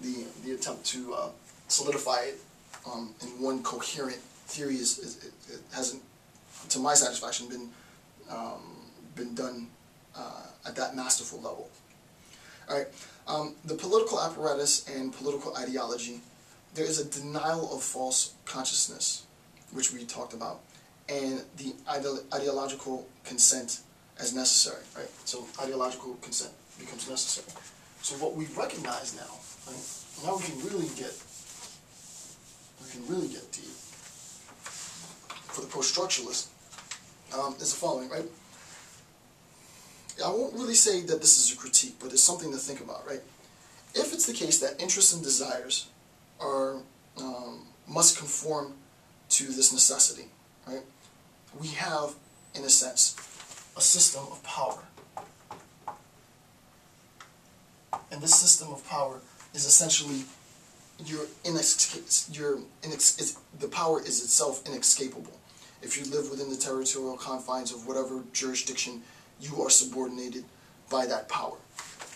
the, the attempt to uh, solidify it um, in one coherent theory is, is it, it hasn't, to my satisfaction, been um, been done uh, at that masterful level. All right, um, the political apparatus and political ideology. There is a denial of false consciousness, which we talked about, and the ide- ideological consent as necessary. Right, so ideological consent becomes necessary. So what we recognize now, right, now we can really get, we can really get deep for the post-structuralist um, is the following, right? I won't really say that this is a critique, but it's something to think about, right? If it's the case that interests and desires are um, must conform to this necessity, right? We have, in a sense, a system of power. And this system of power is essentially your inex- your inex- the power is itself inescapable. If you live within the territorial confines of whatever jurisdiction, you are subordinated by that power,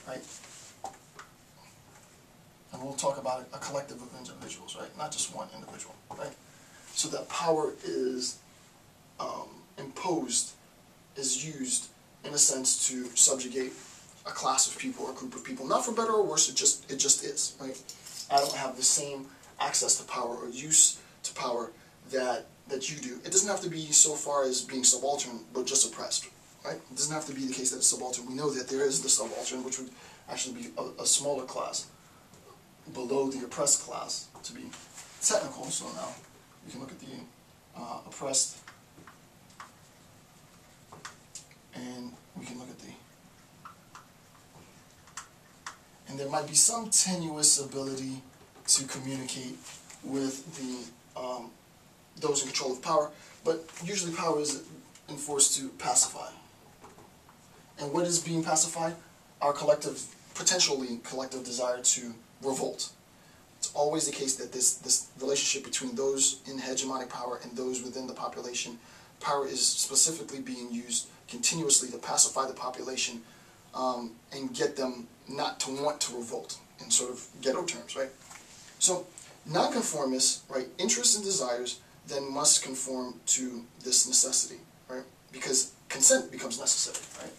right? And we'll talk about a collective of individuals, right? Not just one individual, right? So that power is um, imposed, is used in a sense to subjugate a class of people or a group of people. Not for better or worse, it just it just is, right? I don't have the same access to power or use to power that that you do. It doesn't have to be so far as being subaltern, but just oppressed, right? It doesn't have to be the case that it's subaltern. We know that there is the subaltern, which would actually be a, a smaller class below the oppressed class to be technical. So now we can look at the uh, oppressed, and we can look at the and there might be some tenuous ability to communicate with the um, those in control of power, but usually power is enforced to pacify. And what is being pacified? Our collective, potentially collective desire to revolt. It's always the case that this, this relationship between those in hegemonic power and those within the population, power is specifically being used continuously to pacify the population um, and get them not to want to revolt in sort of ghetto terms, right? So nonconformists, right, interests and desires then must conform to this necessity, right? Because consent becomes necessary, right,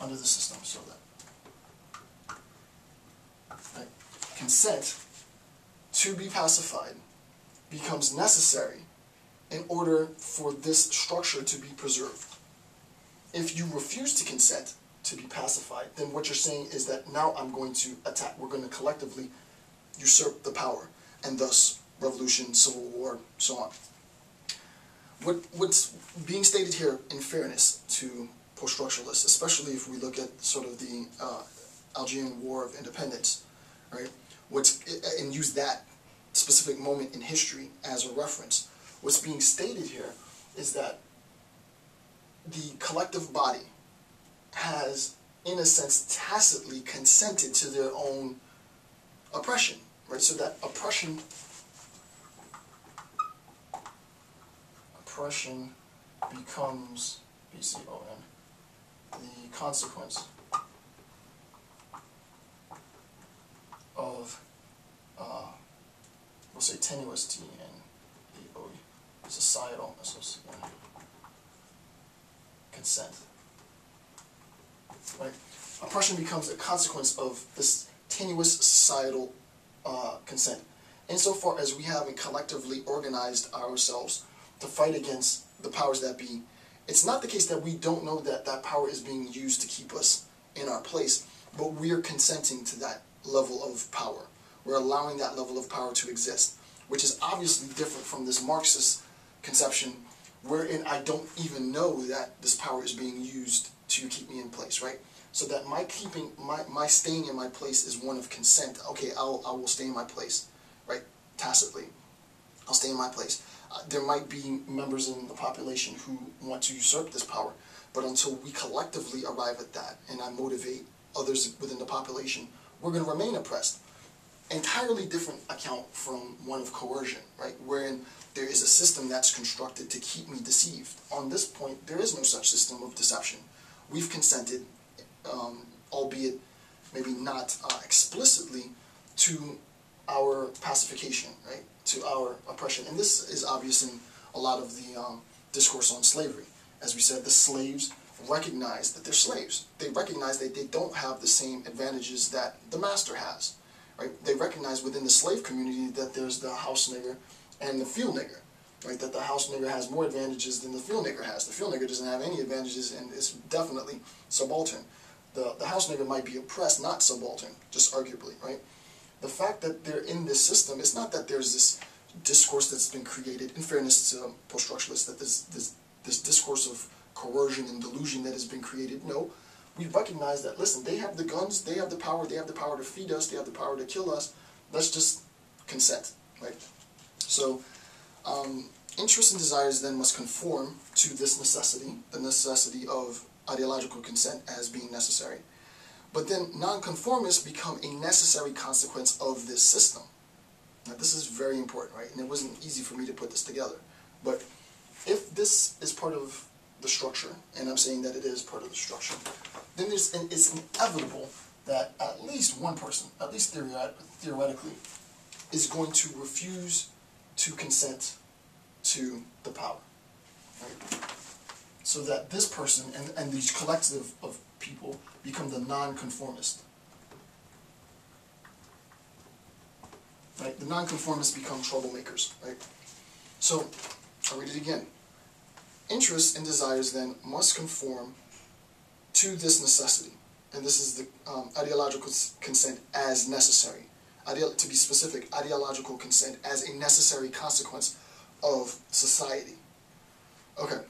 under the system, so that right? consent to be pacified becomes necessary in order for this structure to be preserved. If you refuse to consent to be pacified, then what you're saying is that now I'm going to attack, we're going to collectively usurp the power, and thus revolution, civil war, so on what, what's being stated here in fairness to post-structuralists, especially if we look at sort of the uh, Algerian War of Independence, right? What's and use that specific moment in history as a reference. What's being stated here is that the collective body has, in a sense, tacitly consented to their own oppression, right? So that oppression oppression becomes BCON, the consequence of, uh, we'll say tenuous T and the societal consent. Right? Oppression becomes a consequence of this tenuous societal uh, consent. Insofar as we haven't collectively organized ourselves to fight against the powers that be. It's not the case that we don't know that that power is being used to keep us in our place, but we're consenting to that level of power. We're allowing that level of power to exist, which is obviously different from this Marxist conception wherein I don't even know that this power is being used to keep me in place, right? So that my keeping, my, my staying in my place is one of consent. Okay, I'll, I will stay in my place, right? Tacitly. I'll stay in my place. Uh, there might be members in the population who want to usurp this power, but until we collectively arrive at that and I motivate others within the population, we're going to remain oppressed. Entirely different account from one of coercion, right? Wherein there is a system that's constructed to keep me deceived. On this point, there is no such system of deception. We've consented, um, albeit maybe not uh, explicitly, to our pacification, right, to our oppression. And this is obvious in a lot of the um, discourse on slavery. As we said, the slaves recognize that they're slaves. They recognize that they don't have the same advantages that the master has. Right? They recognize within the slave community that there's the house nigger and the field nigger. Right? That the house nigger has more advantages than the field nigger has. The field nigger doesn't have any advantages and is definitely subaltern. The, the house nigger might be oppressed, not subaltern, just arguably, right? The fact that they're in this system, it's not that there's this discourse that's been created, in fairness to post-structuralists, that this, this, this discourse of coercion and delusion that has been created. No, we recognize that, listen, they have the guns, they have the power, they have the power to feed us, they have the power to kill us. Let's just consent, right? So, um, interests and desires then must conform to this necessity, the necessity of ideological consent as being necessary. But then nonconformists become a necessary consequence of this system. Now this is very important, right? And it wasn't easy for me to put this together. But if this is part of the structure, and I'm saying that it is part of the structure, then there's, it's inevitable that at least one person, at least theoretically, is going to refuse to consent to the power. Right? So that this person and, and these collective of people become the nonconformist. Right? The nonconformists become troublemakers. Right? So, I'll read it again. Interests and desires then must conform to this necessity. And this is the um, ideological consent as necessary. To be specific, ideological consent as a necessary consequence of society. Okay.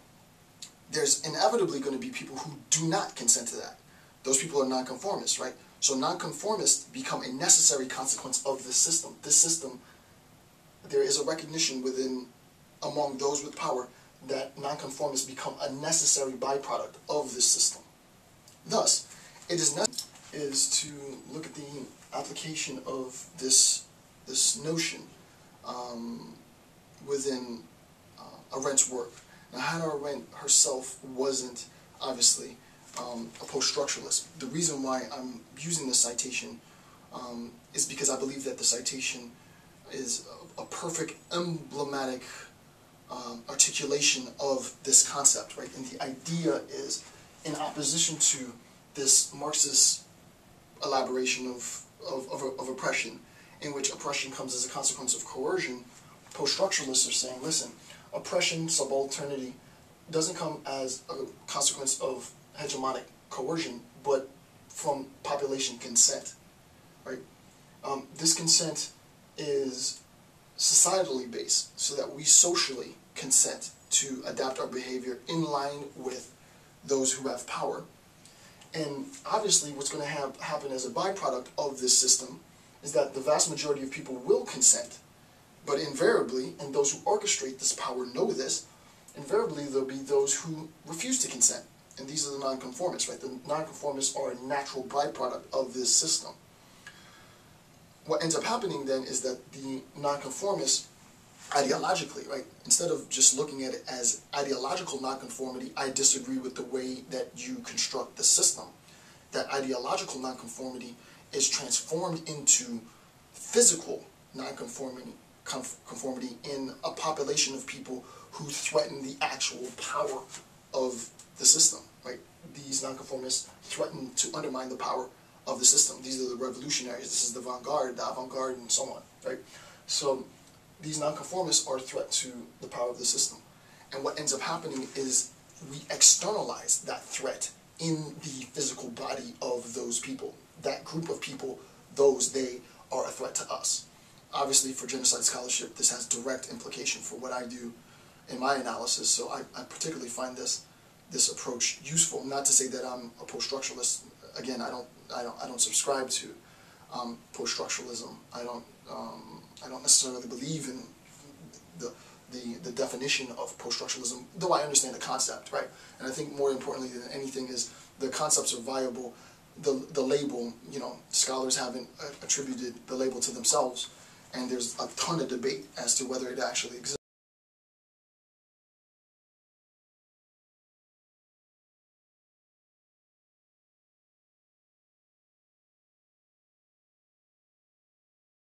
There's inevitably going to be people who do not consent to that. Those people are nonconformists, right? So nonconformists become a necessary consequence of this system. This system, there is a recognition within, among those with power, that nonconformists become a necessary byproduct of this system. Thus, it is is to look at the application of this this notion um, within uh, Arendt's work. Now, Hannah Arendt herself wasn't obviously um, a post-structuralist. The reason why I'm using this citation um, is because I believe that the citation is a, a perfect emblematic um, articulation of this concept, right? And the idea is in opposition to this Marxist elaboration of, of, of, of oppression, in which oppression comes as a consequence of coercion, post-structuralists are saying, listen, oppression, subalternity, doesn't come as a consequence of hegemonic coercion, but from population consent, right? Um, this consent is societally based, so that we socially consent to adapt our behavior in line with those who have power. And obviously what's going to have, happen as a byproduct of this system is that the vast majority of people will consent. But invariably, and those who orchestrate this power know this, invariably there'll be those who refuse to consent. And these are the nonconformists, right? The nonconformists are a natural byproduct of this system. What ends up happening then is that the nonconformists ideologically, right? Instead of just looking at it as ideological nonconformity, I disagree with the way that you construct the system. That ideological nonconformity is transformed into physical nonconformity conformity in a population of people who threaten the actual power of the system, right? These nonconformists threaten to undermine the power of the system. These are the revolutionaries. This is the vanguard, the avant-garde, and so on, right? So these nonconformists are a threat to the power of the system. And what ends up happening is we externalize that threat in the physical body of those people. That group of people, those, they, are a threat to us. Obviously, for genocide scholarship, this has direct implication for what I do in my analysis, so I, I particularly find this this approach useful. Not to say that I'm a post-structuralist. Again, I don't I don't I don't subscribe to um, post-structuralism. I don't um, I don't necessarily believe in the, the, the definition of post-structuralism, though I understand the concept, right? And I think more importantly than anything is the concepts are viable. The, the label, you know, scholars haven't uh, attributed the label to themselves, and there's a ton of debate as to whether it actually exists.